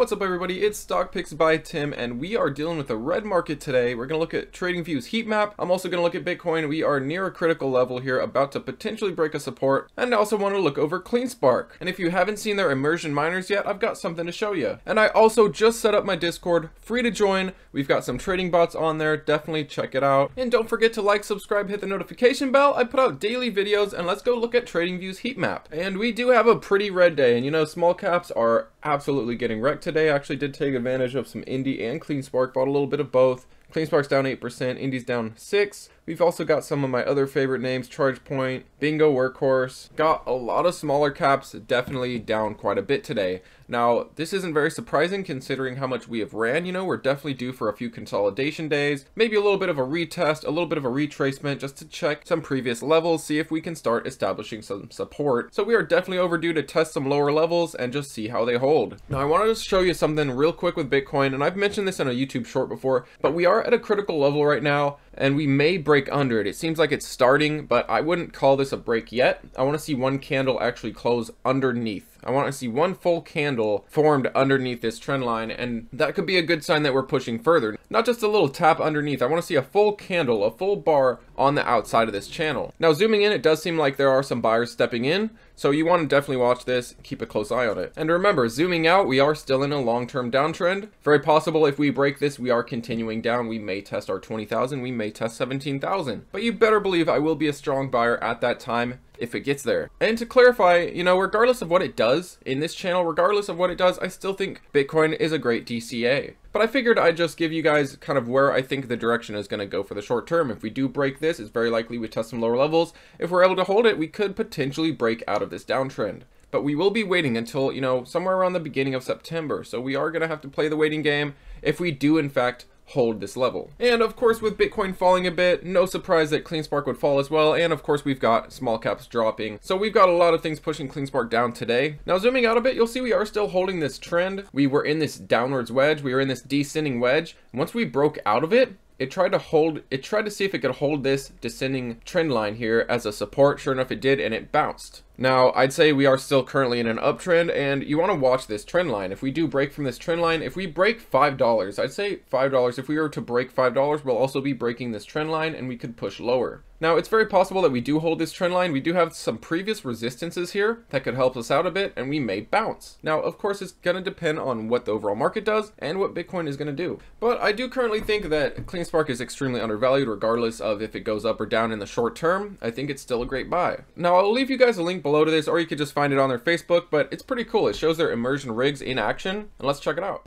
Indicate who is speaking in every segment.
Speaker 1: What's up everybody, it's Stock Picks by Tim and we are dealing with the red market today. We're going to look at TradingView's heat map. I'm also going to look at Bitcoin. We are near a critical level here, about to potentially break a support. And I also want to look over CleanSpark. And if you haven't seen their immersion miners yet, I've got something to show you. And I also just set up my Discord, free to join. We've got some trading bots on there, definitely check it out. And don't forget to like, subscribe, hit the notification bell. I put out daily videos and let's go look at TradingView's heat map. And we do have a pretty red day and you know small caps are absolutely getting wrecked today. I actually did take advantage of some Indy and CleanSpark, bought a little bit of both. CleanSpark's down 8%, Indy's down 6 We've also got some of my other favorite names, ChargePoint, Bingo Workhorse. Got a lot of smaller caps, definitely down quite a bit today. Now, this isn't very surprising considering how much we have ran, you know, we're definitely due for a few consolidation days, maybe a little bit of a retest, a little bit of a retracement just to check some previous levels, see if we can start establishing some support. So we are definitely overdue to test some lower levels and just see how they hold. Now, I wanted to show you something real quick with Bitcoin, and I've mentioned this in a YouTube short before, but we are at a critical level right now, and we may break under it. It seems like it's starting, but I wouldn't call this a break yet. I want to see one candle actually close underneath. I want to see one full candle formed underneath this trend line, and that could be a good sign that we're pushing further. Not just a little tap underneath. I want to see a full candle, a full bar on the outside of this channel. Now, zooming in, it does seem like there are some buyers stepping in, so you want to definitely watch this, keep a close eye on it. And remember, zooming out, we are still in a long-term downtrend. Very possible if we break this, we are continuing down. We may test our 20,000, we may test 17,000. But you better believe I will be a strong buyer at that time if it gets there. And to clarify, you know, regardless of what it does in this channel, regardless of what it does, I still think Bitcoin is a great DCA. But I figured I'd just give you guys kind of where I think the direction is going to go for the short term. If we do break this, it's very likely we test some lower levels. If we're able to hold it, we could potentially break out of this downtrend but we will be waiting until, you know, somewhere around the beginning of September. So we are going to have to play the waiting game if we do, in fact, hold this level. And of course with Bitcoin falling a bit, no surprise that CleanSpark would fall as well, and of course we've got small caps dropping. So we've got a lot of things pushing CleanSpark down today. Now zooming out a bit, you'll see we are still holding this trend. We were in this downwards wedge, we were in this descending wedge. Once we broke out of it, it tried to hold it tried to see if it could hold this descending trend line here as a support sure enough it did and it bounced now, I'd say we are still currently in an uptrend, and you want to watch this trend line. If we do break from this trend line, if we break $5, I'd say $5, if we were to break $5, we'll also be breaking this trend line, and we could push lower. Now, it's very possible that we do hold this trend line. We do have some previous resistances here that could help us out a bit, and we may bounce. Now, of course, it's going to depend on what the overall market does and what Bitcoin is going to do. But I do currently think that CleanSpark is extremely undervalued, regardless of if it goes up or down in the short term. I think it's still a great buy. Now, I'll leave you guys a link below below to this, or you could just find it on their Facebook, but it's pretty cool. It shows their immersion rigs in action, and let's check it out.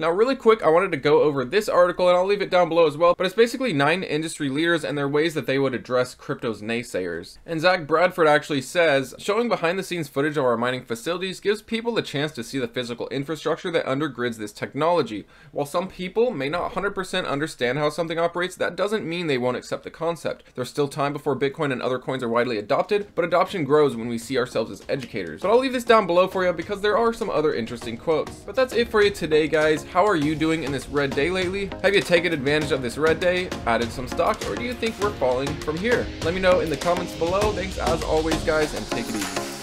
Speaker 1: Now, really quick, I wanted to go over this article, and I'll leave it down below as well, but it's basically nine industry leaders and their ways that they would address crypto's naysayers. And Zach Bradford actually says, showing behind the scenes footage of our mining facilities gives people the chance to see the physical infrastructure that undergirds this technology. While some people may not 100% understand how something operates, that doesn't mean they won't accept the concept. There's still time before Bitcoin and other coins are widely adopted, but adoption grows when we see ourselves as educators. But I'll leave this down below for you because there are some other interesting quotes. But that's it for you today, guys. How are you doing in this red day lately? Have you taken advantage of this red day, added some stocks, or do you think we're falling from here? Let me know in the comments below. Thanks as always, guys, and take it easy.